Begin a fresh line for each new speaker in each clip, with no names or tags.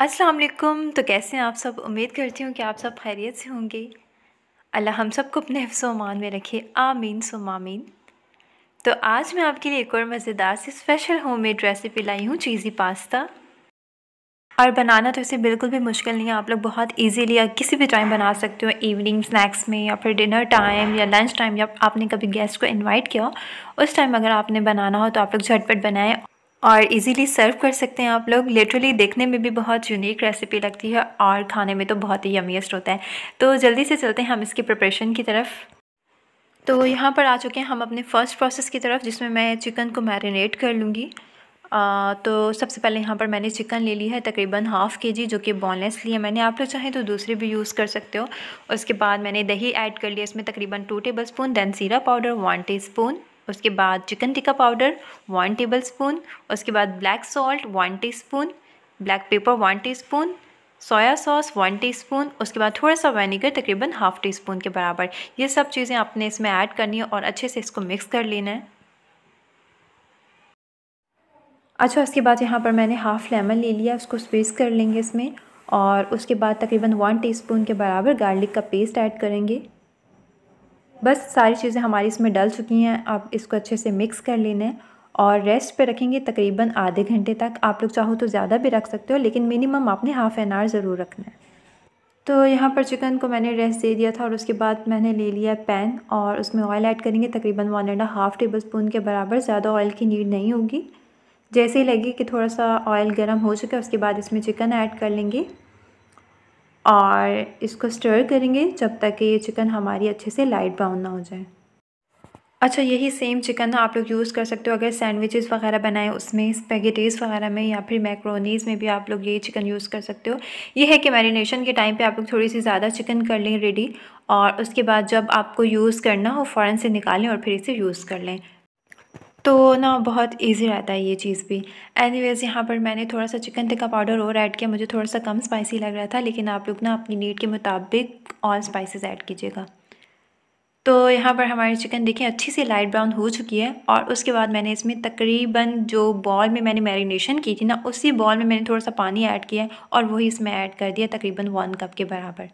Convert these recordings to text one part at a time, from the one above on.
अस्सलाम वालेकुम तो कैसे हैं आप सब? उम्मीद करती हूँ कि आप सब खैरियत से होंगे। अल्लाह हम सबको अपने हिफ्स मान में रखे। आमीन सो मामीन तो आज मैं आपके लिए एक और मज़ेदार से स्पेशल होममेड रेसिपी लाई हूँ, चीज़ी पास्ता। और बनाना तो इसे बिल्कुल भी मुश्किल नहीं है। आप लोग बहुत इजीली या किसी भी टाइम बना सकते हो इवनिंग स्नैक्स में या फिर डिनर टाइम या लंच टाइम या आपने कभी गेस्ट को इनवाइट किया उस टाइम अगर आपने बनाना हो तो आप लोग झटपट बनाएँ। और इजीली सर्व कर सकते हैं आप लोग। लिटरली देखने में भी बहुत यूनिक रेसिपी लगती है और खाने में तो बहुत ही यमीस्ट होता है। तो जल्दी से चलते हैं हम इसकी प्रिपरेशन की तरफ़। तो यहाँ पर आ चुके हैं हम अपने फ़र्स्ट प्रोसेस की तरफ़, जिसमें मैं चिकन को मैरिनेट कर लूँगी। तो सबसे पहले यहाँ पर मैंने चिकन ले लिया है तकरीबन हाफ़ के जी जो कि बोनलेस लिया मैंने। आप लोग चाहें तो दूसरे भी यूज़ कर सकते हो। उसके बाद मैंने दही ऐड कर लिया, इसमें तकरीबन टू टेबल स्पून दैन सीरा पाउडर वन टी स्पून उसके बाद chicken tikka powder one tablespoon उसके बाद black salt one teaspoon black pepper one teaspoon soya sauce one teaspoon उसके बाद थोड़ा सा वेनेगर तकरीबन हाफ़ टी स्पून के बराबर। ये सब चीज़ें आपने इसमें ऐड करनी है और अच्छे से इसको मिक्स कर लेना है। अच्छा उसके बाद यहाँ पर मैंने हाफ़ लेमन ले लिया, उसको स्पेस कर लेंगे इसमें और उसके बाद तकरीबन वन टीस्पून के बराबर गार्लिक का पेस्ट ऐड करेंगे। बस सारी चीज़ें हमारी इसमें डल चुकी हैं, आप इसको अच्छे से मिक्स कर लेना है और रेस्ट पे रखेंगे तकरीबन आधे घंटे तक। आप लोग चाहो तो ज़्यादा भी रख सकते हो, लेकिन मिनिमम आपने हाफ़ एन आवर ज़रूर रखना है। तो यहाँ पर चिकन को मैंने रेस्ट दे दिया था और उसके बाद मैंने ले लिया पैन और उसमें ऑयल ऐड करेंगे तकरीबन one and half tablespoon के बराबर। ज़्यादा ऑयल की नीड नहीं होगी। जैसे ही लगे कि थोड़ा सा ऑयल गर्म हो चुका है, उसके बाद इसमें चिकन ऐड कर लेंगे। और इसको स्टर करेंगे जब तक कि ये चिकन हमारी अच्छे से लाइट ब्राउन ना हो जाए। अच्छा यही सेम चिकन आप लोग यूज़ कर सकते हो अगर सैंडविचेस वगैरह बनाएँ, उसमें स्पेगेटीज़ वगैरह में या फिर मैक्रोनीज़ में भी आप लोग ये चिकन यूज़ कर सकते हो। ये है कि मैरिनेशन के टाइम पे आप लोग थोड़ी सी ज़्यादा चिकन कर लें रेडी और उसके बाद जब आपको यूज़ करना हो, फ़ौरन से निकालें और फिर इसे यूज़ कर लें। तो ना बहुत इजी रहता है ये चीज़ भी। एनीवेज़ यहाँ पर मैंने थोड़ा सा चिकन टिक्का पाउडर और ऐड किया, मुझे थोड़ा सा कम स्पाइसी लग रहा था, लेकिन आप लोग ना अपनी नीड के मुताबिक ऑल स्पाइसेस ऐड कीजिएगा। तो यहाँ पर हमारी चिकन देखिए, अच्छी सी लाइट ब्राउन हो चुकी है, और उसके बाद मैंने इसमें तकरीबन जो बॉल में मैंने मैरिनेशन की थी ना, उसी बॉल में मैंने थोड़ा सा पानी ऐड किया और वही इसमें ऐड कर दिया तकरीबन वन कप के बराबर।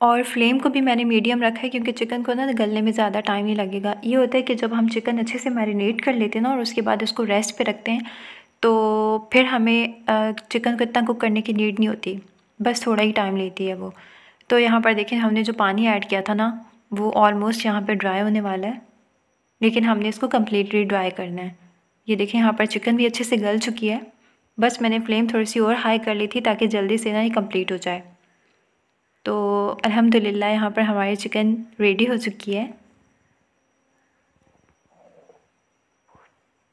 और फ्लेम को भी मैंने मीडियम रखा है क्योंकि चिकन को ना गलने में ज़्यादा टाइम नहीं लगेगा। ये होता है कि जब हम चिकन अच्छे से मैरिनेट कर लेते हैं ना और उसके बाद उसको रेस्ट पे रखते हैं तो फिर हमें चिकन को इतना कुक करने की नीड नहीं होती। बस थोड़ा ही टाइम लेती है वो। तो यहाँ पर देखें हमने जो पानी ऐड किया था ना, वो ऑलमोस्ट यहाँ पर ड्राई होने वाला है, लेकिन हमने इसको कम्प्लीटली ड्राई करना है। ये देखें यहाँ पर चिकन भी अच्छे से गल चुकी है। बस मैंने फ्लेम थोड़ी सी और हाई कर ली थी ताकि जल्दी से ना ही कंप्लीट हो जाए। तो अल्हम्दुलिल्लाह, यहाँ पर हमारी चिकन रेडी हो चुकी है।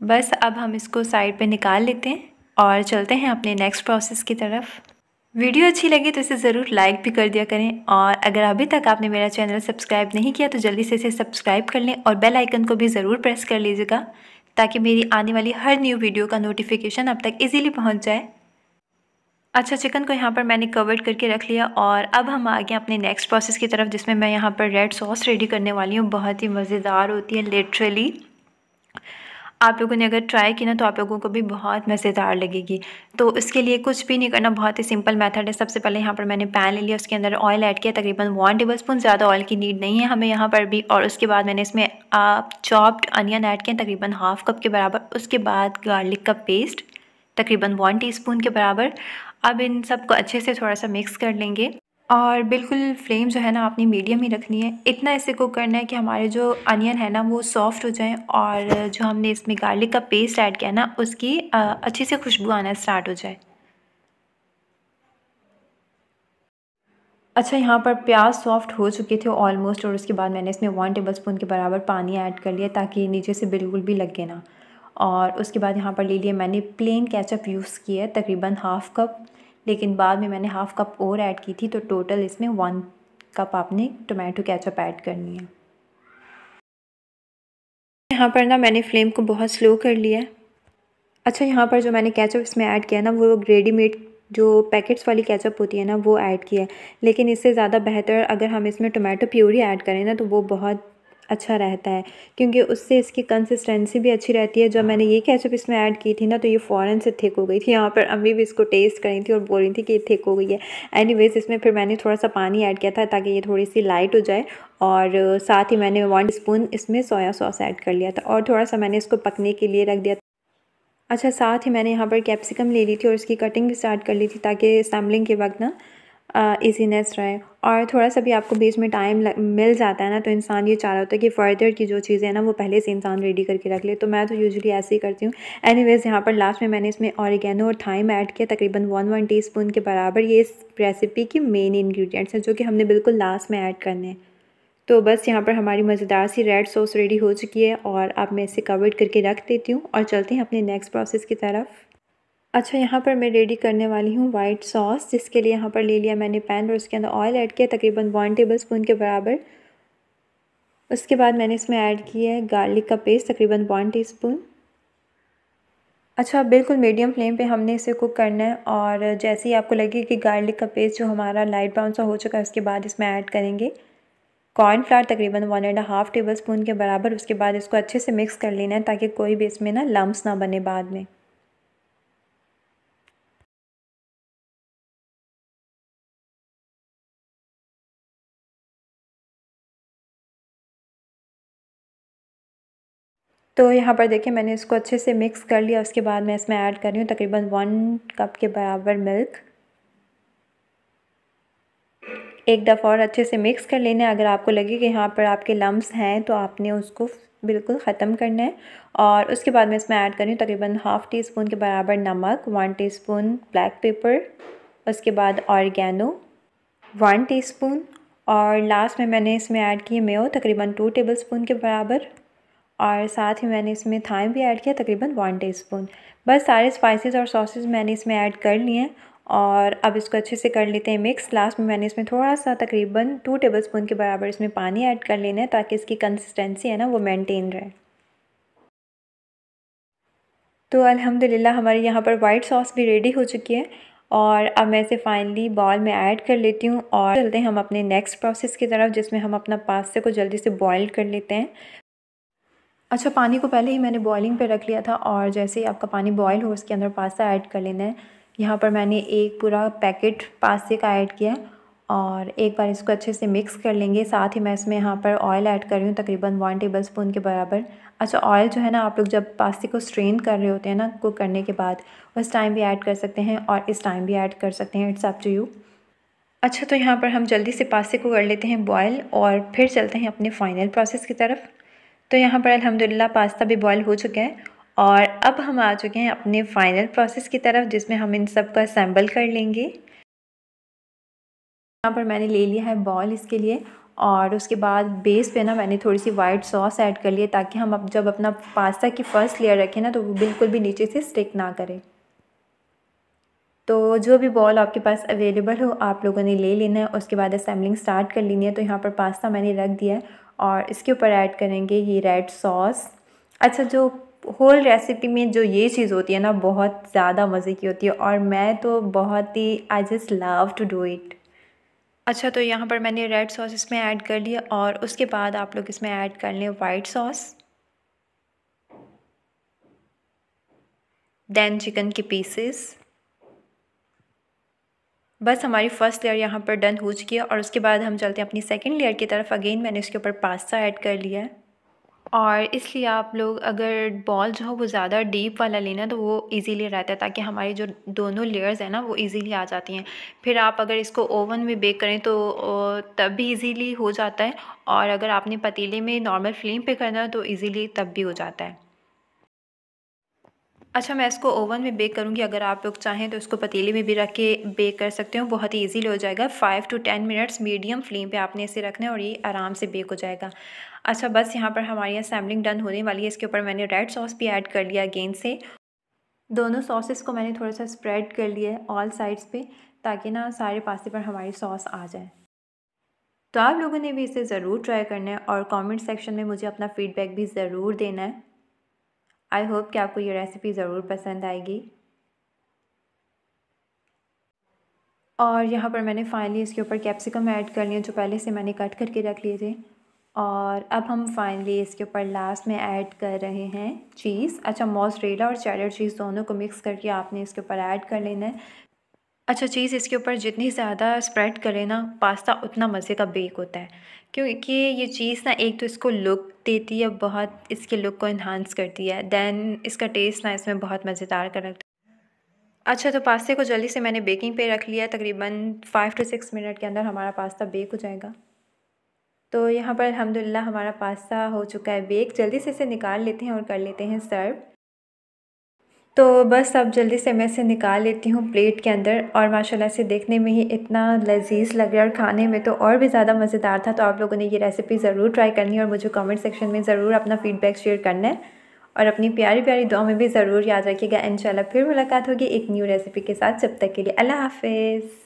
बस अब हम इसको साइड पे निकाल लेते हैं और चलते हैं अपने नेक्स्ट प्रोसेस की तरफ़। वीडियो अच्छी लगी तो इसे ज़रूर लाइक भी कर दिया करें और अगर अभी तक आपने मेरा चैनल सब्सक्राइब नहीं किया तो जल्दी से इसे सब्सक्राइब कर लें और बेल आइकन को भी ज़रूर प्रेस कर लीजिएगा ताकि मेरी आने वाली हर न्यू वीडियो का नोटिफिकेशन अब तक इजीली पहुँच जाए। अच्छा चिकन को यहाँ पर मैंने कवर्ड करके रख लिया और अब हम आ गए अपने नेक्स्ट प्रोसेस की तरफ़, जिसमें मैं यहाँ पर रेड सॉस रेडी करने वाली हूँ। बहुत ही मज़ेदार होती है लिटरली आप लोगों ने अगर ट्राई की ना तो आप लोगों को भी बहुत मज़ेदार लगेगी। तो इसके लिए कुछ भी नहीं करना, बहुत ही सिंपल मेथड है। सबसे पहले यहाँ पर मैंने पैन ले लिया, उसके अंदर ऑयल ऐड किया। तकरीबन वन टेबल स्पून ज़्यादा ऑयल की नीड नहीं है हमें यहाँ पर भी। और उसके बाद मैंने इसमें आप चॉप्ड अनियन ऐड किया, तकरीबन हाफ़ कप के बराबर। उसके बाद गार्लिक का पेस्ट तकरीबन वन टीस्पून के बराबर। अब इन सबको अच्छे से थोड़ा सा मिक्स कर लेंगे। और बिल्कुल फ्लेम जो है ना आपने मीडियम ही रखनी है। इतना इसे कुक करना है कि हमारे जो अनियन है ना वो सॉफ्ट हो जाए और जो हमने इसमें गार्लिक का पेस्ट ऐड किया ना, उसकी अच्छी से खुशबू आना स्टार्ट हो जाए। अच्छा यहाँ पर प्याज सॉफ्ट हो चुके थे ऑलमोस्ट और उसके बाद मैंने इसमें वन टेबल स्पून के बराबर पानी ऐड कर लिया ताकि नीचे से बिल्कुल भी लगे ना। और उसके बाद यहाँ पर ले लिया मैंने प्लेन कैचअप यूज़ किया है, तकरीबन हाफ़ कप लेकिन बाद में मैंने हाफ़ कप और ऐड की थी तो टोटल इसमें वन कप आपने टोमेटो कैचअप ऐड करनी है। यहाँ पर ना मैंने फ्लेम को बहुत स्लो कर लिया है। अच्छा यहाँ पर जो मैंने कैचअप इसमें ऐड किया ना, वो रेडीमेड जो पैकेट्स वाली कैचअप होती है ना, वो ऐड किया है। लेकिन इससे ज़्यादा बेहतर अगर हम इसमें टोमेटो प्योरी ऐड करें ना तो वो बहुत अच्छा रहता है क्योंकि उससे इसकी कंसिस्टेंसी भी अच्छी रहती है। जब मैंने ये कैचअप इसमें ऐड की थी ना तो ये फ़ौरन से थिक हो गई थी। यहाँ पर अम्मी भी इसको टेस्ट करी थी और बोल रही थी कि ये थिक हो गई है। एनीवेज इसमें फिर मैंने थोड़ा सा पानी ऐड किया था ताकि ये थोड़ी सी लाइट हो जाए और साथ ही मैंने वन स्पून इसमें सोया सॉस ऐड कर लिया था और थोड़ा सा मैंने इसको पकने के लिए रख दिया अच्छा साथ ही मैंने यहाँ पर कैप्सिकम ले ली थी और इसकी कटिंग भी स्टार्ट कर ली थी ताकि सैम्बलिंग के वक्त ना इजीनेस रहे। और थोड़ा सा भी आपको बीच में टाइम मिल जाता है ना तो इंसान ये चाह रहा होता है कि फ़र्दर की जो चीज़ें हैं ना, वो पहले से इंसान रेडी करके रख ले। तो मैं तो यूजुअली ऐसे ही करती हूँ। एनीवेज यहाँ पर लास्ट में मैंने इसमें ऑरिगेनो और थाइम ऐड किया, तकरीबन वन वन टी स्पून के बराबर। ये इस रेसिपी की मेन इन्ग्रीडियंट्स हैं, जो कि हमने बिल्कुल लास्ट में ऐड करने हैं। तो बस यहाँ पर हमारी मज़ेदार सी रेड सॉस रेडी हो चुकी है, और अब मैं इसे कवर्ड करके रख देती हूँ, और चलते हैं अपने नेक्स्ट प्रोसेस की तरफ़। अच्छा यहाँ पर मैं रेडी करने वाली हूँ वाइट सॉस जिसके लिए यहाँ पर ले लिया मैंने पैन और उसके अंदर ऑयल ऐड किया तकरीबन वन टेबल स्पून के बराबर। उसके बाद मैंने इसमें ऐड किया है गार्लिक का पेस्ट तकरीबन वन टी स्पून अच्छा बिल्कुल मीडियम फ्लेम पे हमने इसे कुक करना है और जैसे ही आपको लगे कि गार्लिक का पेस्ट जो हमारा लाइट ब्राउन सा हो चुका है, उसके बाद इसमें ऐड करेंगे। कॉर्न कॉर्नफ्लावर तकरीबन one and half tablespoon के बराबर, उसके बाद इसको अच्छे से मिक्स कर लेना है ताकि कोई भी इसमें ना लम्स ना बने बाद में। तो यहाँ पर देखिए मैंने इसको अच्छे से मिक्स कर लिया, उसके बाद मैं इसमें ऐड कर रही हूँ तकरीबन वन कप के बराबर मिल्क एक दफ़ा और अच्छे से मिक्स कर लेना है। अगर आपको लगे कि यहाँ पर आपके लम्स हैं तो आपने उसको बिल्कुल ख़त्म करना है। और उसके बाद मैं इसमें ऐड करी तकरीबन हाफ़ टी स्पून के बराबर नमक one tea spoon black pepper उसके बाद ऑर्गेनो वन टी स्पून और लास्ट में मैंने इसमें ऐड किए मेयो तकरीबन टू टेबल स्पून के बराबर। और साथ ही मैंने इसमें थाइम भी ऐड किया, तकरीबन वन टीस्पून बस सारे स्पाइसेस और सॉसेस मैंने इसमें ऐड कर लिए हैं और अब इसको अच्छे से कर लेते हैं मिक्स लास्ट में मैंने इसमें थोड़ा सा तकरीबन टू टेबल स्पून के बराबर इसमें पानी ऐड कर लेना है ताकि इसकी कंसिस्टेंसी है ना, वो मेंटेन रहे। तो अल्हम्दुलिल्लाह हमारे यहाँ पर वाइट सॉस भी रेडी हो चुकी है और अब मैं इसे फाइनली बॉल में ऐड कर लेती हूँ और चलते हैं हम अपने नेक्स्ट प्रोसेस की तरफ़, जिसमें हम अपना पास्ते को जल्दी से बॉयल कर लेते हैं। अच्छा पानी को पहले ही मैंने बॉइलिंग पे रख लिया था और जैसे ही आपका पानी बॉयल हो, उसके अंदर पास्ता ऐड कर लेना है। यहाँ पर मैंने एक पूरा पैकेट पास्ते का ऐड किया और एक बार इसको अच्छे से मिक्स कर लेंगे। साथ ही मैं इसमें यहाँ पर ऑयल ऐड कर रही हूँ तकरीबन वन टेबल स्पून के बराबर। अच्छा ऑयल जो है ना, आप लोग जब पास्ते को स्ट्रेन कर रहे होते हैं ना कुक करने के बाद, उस टाइम भी ऐड कर सकते हैं और इस टाइम भी ऐड कर सकते हैं। इट्स अप टू यू अच्छा तो यहाँ पर हम जल्दी से पास्ते को कर लेते हैं बॉयल और फिर चलते हैं अपने फाइनल प्रोसेस की तरफ़। तो यहाँ पर अलहमदिल्ला पास्ता भी बॉयल हो चुका है और अब हम आ चुके हैं अपने फाइनल प्रोसेस की तरफ़, जिसमें हम इन सबको असेंबल कर लेंगे। यहाँ पर मैंने ले लिया है बॉल इसके लिए और उसके बाद बेस पे ना मैंने थोड़ी सी वाइट सॉस ऐड कर लिया ताकि हम अब जब अपना पास्ता की फ़र्स्ट लेयर रखें ना तो वो बिल्कुल भी नीचे से स्टिक ना करे। तो जो भी बॉल आपके पास अवेलेबल हो, आप लोगों ने ले लेना है, उसके बाद असेंबलिंग स्टार्ट कर लेनी है तो यहाँ पर पास्ता मैंने रख दिया है और इसके ऊपर ऐड करेंगे ये रेड सॉस अच्छा जो होल रेसिपी में जो ये चीज़ होती है ना, बहुत ज़्यादा मज़े की होती है और मैं तो बहुत ही I just love to do it अच्छा तो यहाँ पर मैंने रेड सॉस इसमें ऐड कर लिया और उसके बाद आप लोग इसमें ऐड कर लें वाइट सॉस देन चिकन के पीसेस बस हमारी फ़र्स्ट लेयर यहाँ पर डन हो चुकी है और उसके बाद हम चलते हैं अपनी सेकेंड लेयर की तरफ़। अगेन मैंने इसके ऊपर पास्ता ऐड कर लिया है। और इसलिए आप लोग अगर बॉल जो हो वो ज़्यादा डीप वाला लेना तो वो इजीली रहता है, ताकि हमारी जो दोनों लेयर्स हैं ना, वो इजीली आ जाती हैं। फिर आप अगर इसको ओवन में बेक करें तो तब भी इजीली हो जाता है। और अगर आपने पतीले में नॉर्मल फ्लेम पे करना है तो इजीली तब भी हो जाता है। अच्छा मैं इसको ओवन में बेक करूँगी, अगर आप लोग चाहें तो इसको पतीले में भी रख के बेक कर सकते हो। बहुत ही ईजीली हो जाएगा। Five to ten minutes medium flame पे आपने इसे रखना है और ये आराम से बेक हो जाएगा। अच्छा बस यहाँ पर हमारी असम्बलिंग डन होने वाली है। इसके ऊपर मैंने रेड सॉस भी ऐड कर लिया गेंद से। दोनों सॉसेस को मैंने थोड़ा सा स्प्रेड कर लिया है ऑल साइड्स पे, ताकि ना सारे पास्ते पर हमारी सॉस आ जाए। तो आप लोगों ने भी इसे ज़रूर ट्राई करना है और कमेंट सेक्शन में मुझे अपना फ़ीडबैक भी ज़रूर देना है। आई होप कि आपको ये रेसिपी ज़रूर पसंद आएगी। और यहाँ पर मैंने फाइनली इसके ऊपर कैप्सिकम ऐड कर लिया, जो पहले से मैंने कट करके रख लिए थे। और अब हम फाइनली इसके ऊपर लास्ट में ऐड कर रहे हैं चीज़ अच्छा मॉसरेला और चैडर चीज़ दोनों को मिक्स करके आपने इसके ऊपर ऐड कर लेना है। अच्छा चीज़ इसके ऊपर जितनी ज़्यादा स्प्रेड करें ना पास्ता उतना मज़े का बेक होता है। क्योंकि ये चीज़ ना एक तो इसको लुक देती है, बहुत इसके लुक को इन्हांस करती है दैन इसका टेस्ट ना इसमें बहुत मज़ेदार कर रखता है। अच्छा तो पास्ते को जल्दी से मैंने बेकिंग पे रख लिया, तकरीबन फ़ाइव टू सिक्स मिनट के अंदर हमारा पास्ता बेक हो जाएगा। तो यहाँ पर अलहमदिल्ला हमारा पास्ता हो चुका है बेक जल्दी से इसे निकाल लेते हैं और कर लेते हैं सर्व तो बस अब जल्दी से मैं इसे निकाल लेती हूँ प्लेट के अंदर और माशाल्लाह से देखने में ही इतना लजीज लग रहा है और खाने में तो और भी ज़्यादा मज़ेदार था। तो आप लोगों ने ये रेसिपी ज़रूर ट्राई करनी है और मुझे कमेंट सेक्शन में ज़रूर अपना फ़ीडबैक शेयर करना है। और अपनी प्यारी प्यारी दुआ में भी ज़रूर याद रखिएगा। इन फिर मुलाकात होगी एक न्यू रेसिपी के साथ। जब तक के लिए अल्लाह हाफिज़।